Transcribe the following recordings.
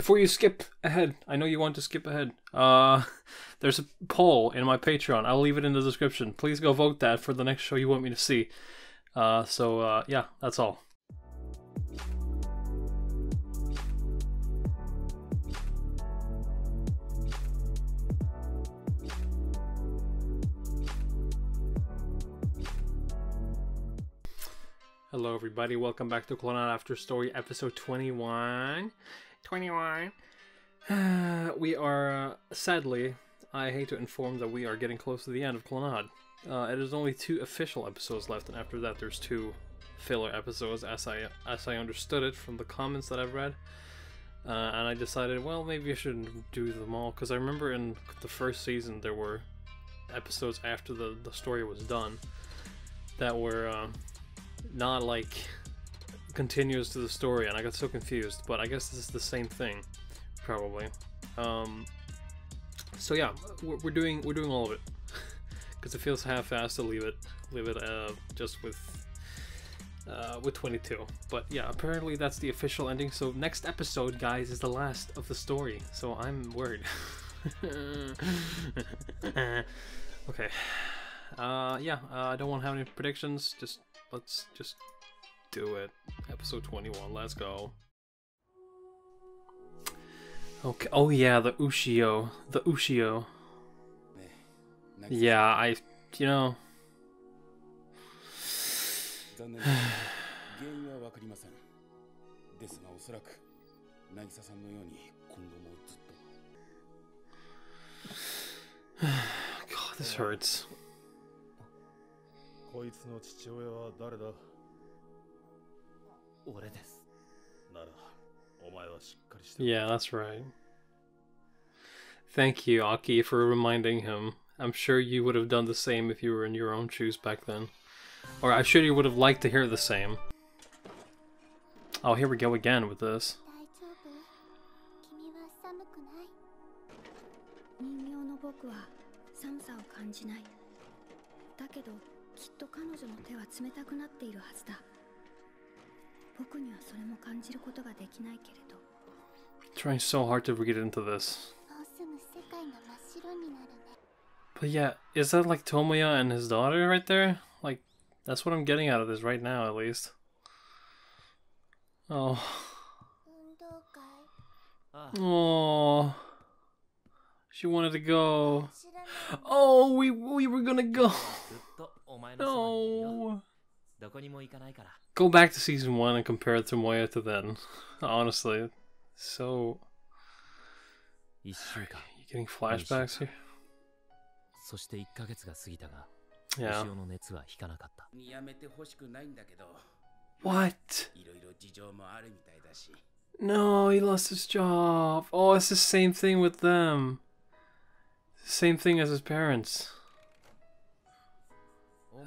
before you skip ahead, I know you want to skip ahead. Uh, there's a poll in my Patreon. I'll leave it in the description. Please go vote that for the next show you want me to see. Uh, so uh, yeah, that's all. Hello, everybody. Welcome back to Clannad After Story, episode 21. 21. we are, uh, sadly, I hate to inform that we are getting close to the end of Clannad. Uh, it is only two official episodes left, and after that, there's two filler episodes, as I as I understood it from the comments that I've read. Uh, and I decided, well, maybe I shouldn't do them all, because I remember in the first season there were episodes after the, the story was done that were uh, not like continuous to the story, and I got so confused. But I guess this is the same thing, probably. Um, so yeah, we're, we're doing we're doing all of it because it feels half-assed to leave it leave it uh, just with uh, with 22. But yeah, apparently that's the official ending. So next episode, guys, is the last of the story. So I'm worried. okay. Uh, yeah, uh, I don't want to have any predictions. Just Let's just do it. Episode 21, let's go. Okay, oh yeah, the Ushio. The Ushio. Next yeah, I, you know... God, this hurts. こいつの父親は誰だ俺ですならお前はしっかりして Yeah, that's right. Thank you, Aki, for reminding him. I'm sure you would have done the same if you were in your own shoes back then. Or I'm sure you would have liked to hear the same. Oh, here we go again with this. 大丈夫君は寒くない人形の僕は寒さを感じないだけどきっと彼女の手は冷たくなっているはずだ僕にはそれも感じることができないけれど Trying so hard to get into this. もうすぐ世界が真っ白になるね But yeah, is that like Tomoya and his daughter right there? Like, that's what I'm getting out of this right now, at least. Oh. 運動会あ Oh. She wanted to go. 知らない Oh, we we were gonna go. No. Go back to season one and compare it Tomoya to then. Honestly, so. Are you getting flashbacks here? Yeah. What? No, he lost his job. Oh, it's the same thing with them. Same thing as his parents.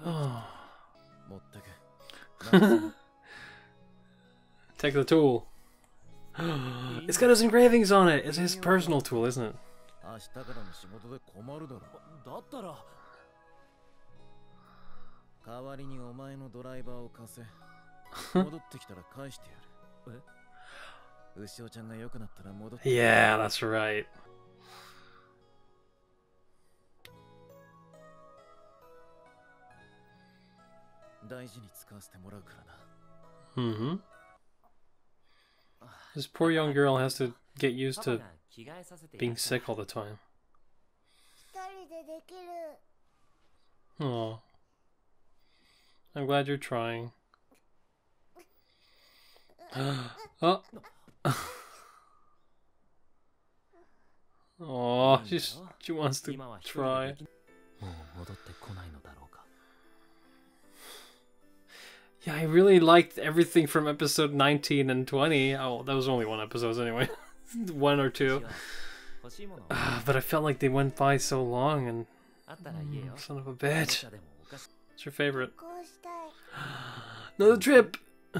Take the tool. it's got his engravings on it. It's his personal tool, isn't it? Ah, yeah, that's right. 大事に使わせてもらうからな Mm-hmm. This poor young girl has to get used パパ to が着替えさせて being sick all the time. 一人でできる Oh. I'm glad you're trying. oh. oh, she's, she wants to 今は一人 try. でできもう戻ってこないのだろうか Yeah, I really liked everything from episode 19 and 20. Oh, that was only one episodes anyway. one or two. Uh, but I felt like they went by so long and... Mm, son of a bitch. What's your favorite? Another trip!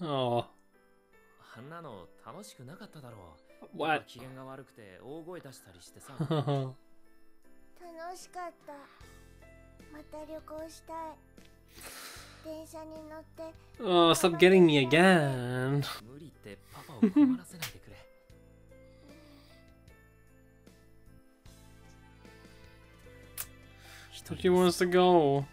oh. What? Oh, stop getting me again. he wants to go.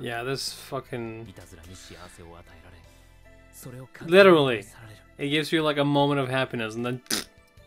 Yeah, this fucking. Literally. It gives you like a moment of happiness and then.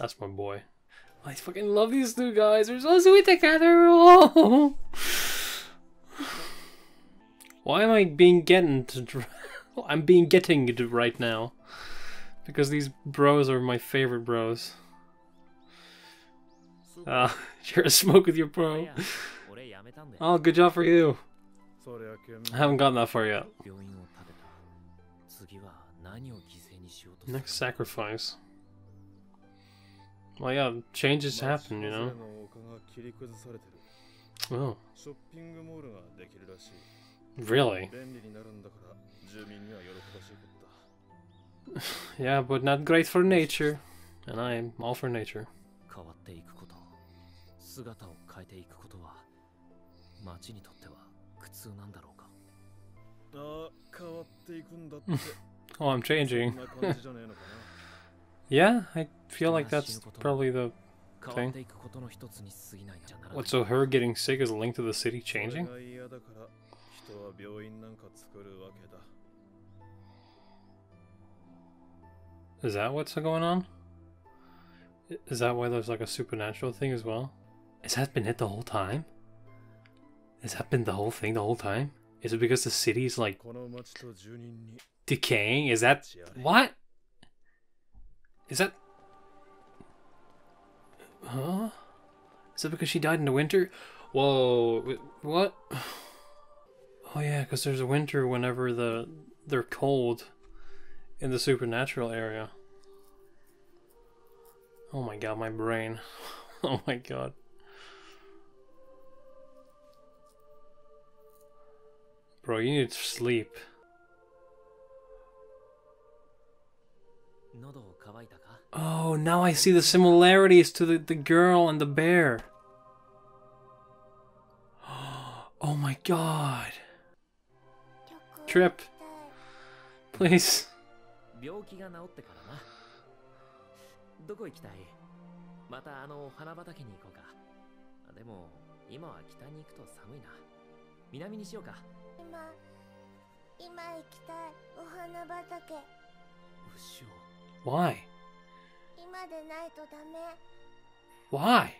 That's my boy. I fucking love these two guys. They're so sweet together. Oh. Why am I being getting? I'm being getting right now because these bros are my favorite bros. Ah, uh, share a smoke with your bro. oh, good job for you. I haven't gotten that far yet. Next sacrifice. Well, yeah, changes happen, you 町 know. の丘が切り崩されてる Oh, ショッピングモールができるらしい really? 便利になるんだから住民には喜ばしいことだ Yeah, but not great for nature. And I'm all for nature. 変わっていくこと姿を変えていくことは町にとっては苦痛なんだろうかああ変わっていくんだって Oh, I'm そ changing. Yeah, I feel like that's probably the thing. What, so her getting sick is linked to the city changing? Is that what's going on? Is that why there's like a supernatural thing as well? Has that been it the whole time? Has that been the whole thing the whole time? Is it because the city's like decaying? Is that what? Is that. Huh? Is that because she died in the winter? Whoa. What? Oh, yeah, because there's a winter whenever the they're cold in the supernatural area. Oh my god, my brain. Oh my god. Bro, you need to sleep. Oh, now I see the similarities to the, the girl and the bear. Oh my god. Trip, please. Why? Why?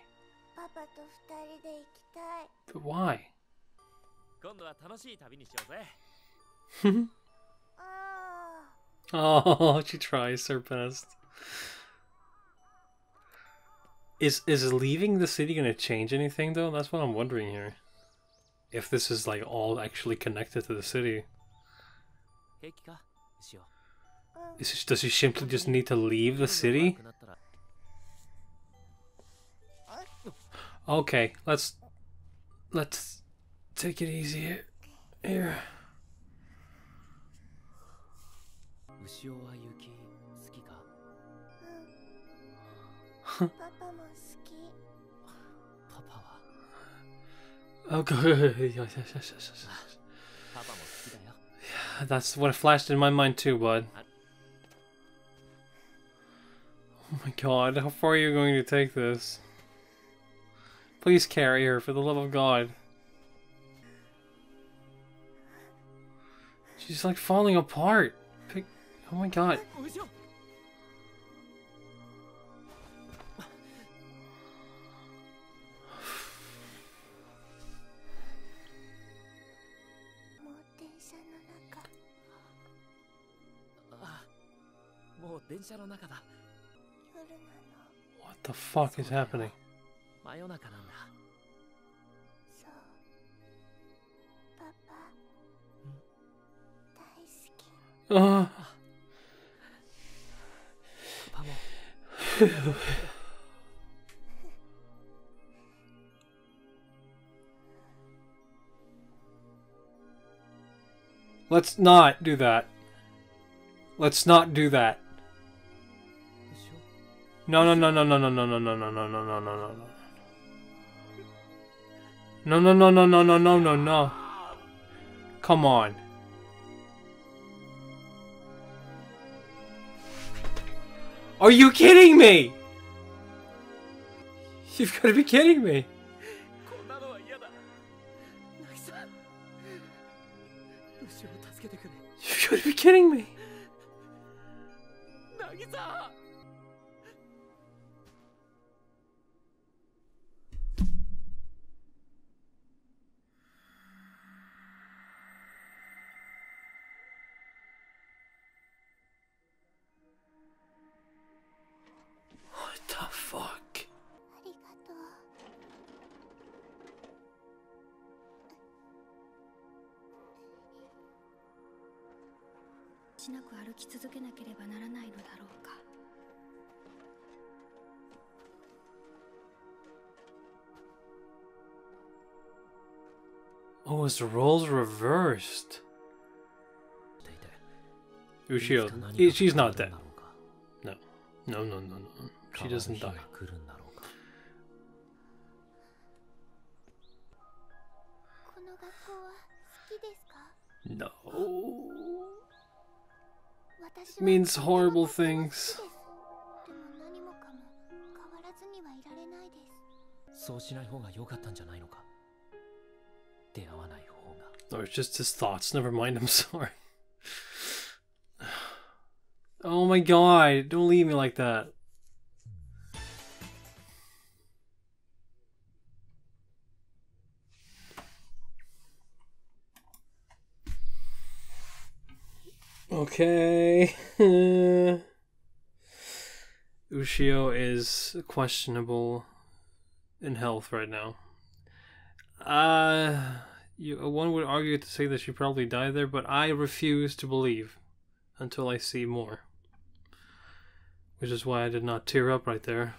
But why? oh, she tries her best. Is is leaving the city gonna change anything though? That's what I'm wondering here. If this is like all actually connected to the city. She, does she simply just need to leave the city? Okay, let's let's take it easy here. Okay, Yeah, that's what flashed in my mind too, bud. God, how far are you going to take this? Please carry her, for the love of God. She's like falling apart. Pick. Oh my god. Ah, the fuck is happening? Hmm? Let's not do that. Let's not do that. No, no, no, no, no, no, no, no, no, no, no, no, no, no, no, no. No, no, no, no, no, no, no, no, no. Come on. Are you kidding me? You've got to be kidding me. You've got to be kidding me. ちなく歩き続けなければならないのだろうかお h his roles reversed. Ushio, she's not dead. No, no, no, no, no. She doesn't die. No. 私は Means horrible とても好き things. ですでも何もかも変わらずにはいられないですそうしない方が良かったんじゃないのか出会わない方が No, it's just his thoughts. Never mind, I'm sorry. Oh my god, don't leave me like that. Okay. Ushio is questionable in health right now. Uh, you, one would argue to say that she probably died there, but I refuse to believe until I see more. Which is why I did not tear up right there.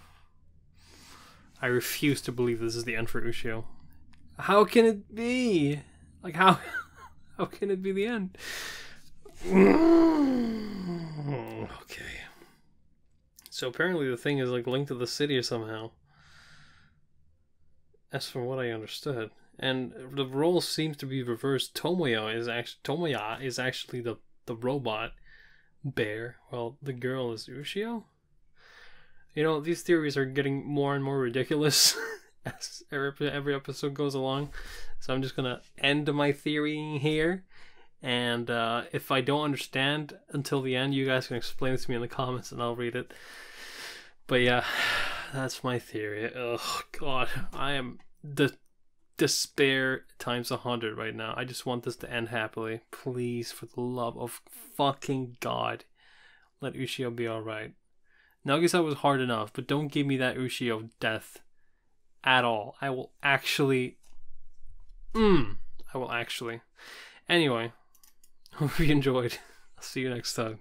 I refuse to believe this is the end for Ushio. How can it be? Like how? How can it be the end? okay. So apparently the thing is like linked to the city somehow. As from what I understood. And the role seems to be reversed. Tomoya is actually Tomoya is actually the, the robot bear, while the girl is Ushio. You know, these theories are getting more and more ridiculous as every, every episode goes along. So I'm just gonna end my theory here. And uh, if I don't understand until the end, you guys can explain it to me in the comments and I'll read it. But yeah, that's my theory. Oh god, I am the despair times a hundred right now. I just want this to end happily. Please, for the love of fucking God, let Ushio be alright. Nagisa was hard enough, but don't give me that Ushio death at all. I will actually. Mmm. I will actually. Anyway, hope you enjoyed. I'll see you next time.